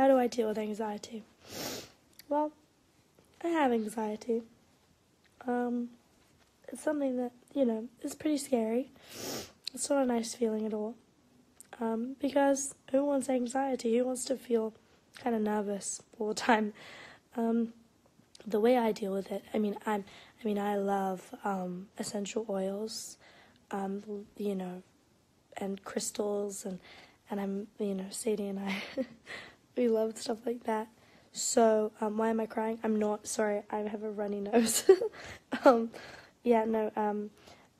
how do I deal with anxiety? Well, I have anxiety. Um, it's something that, you know, is pretty scary. It's not a nice feeling at all. Um, because who wants anxiety? Who wants to feel kind of nervous all the time? Um, the way I deal with it, I mean, I'm, I mean, I love um, essential oils, um, you know, and crystals, and and I'm, you know, Sadie and I, we love stuff like that. So, um, why am I crying? I'm not sorry. I have a runny nose. um, yeah, no. Um,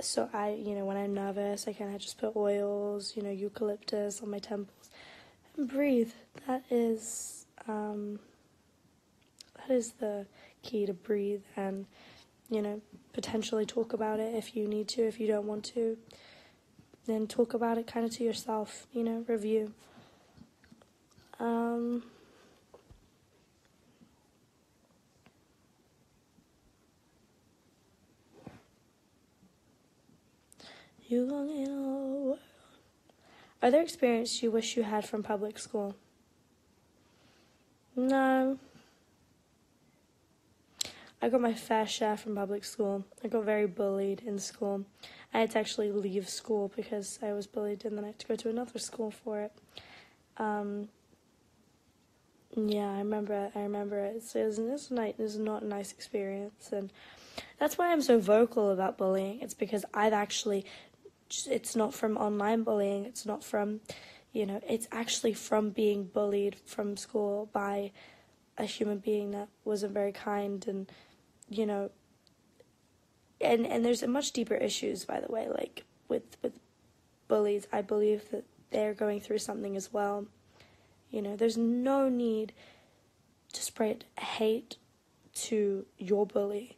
so I, you know, when I'm nervous, I kind of just put oils, you know, eucalyptus on my temples, and breathe. That is, um, that is the key to breathe, and you know, potentially talk about it if you need to. If you don't want to, then talk about it kind of to yourself. You know, review. Um. You long world. Are there experiences you wish you had from public school? No. I got my share from public school. I got very bullied in school. I had to actually leave school because I was bullied, and then I had to go to another school for it. Um, yeah, I remember. I remember it. It's, it's, it's, nice, it's not a nice experience, and that's why I'm so vocal about bullying. It's because I've actually it's not from online bullying, it's not from, you know, it's actually from being bullied from school by a human being that wasn't very kind and, you know, and and there's much deeper issues by the way, like with with bullies, I believe that they're going through something as well. You know, there's no need to spread hate to your bully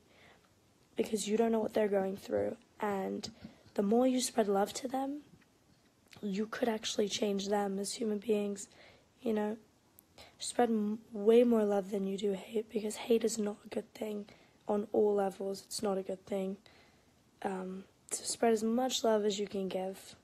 because you don't know what they're going through and the more you spread love to them, you could actually change them as human beings. You know, spread m- way more love than you do hate because hate is not a good thing on all levels. It's not a good thing. Um, spread as much love as you can give.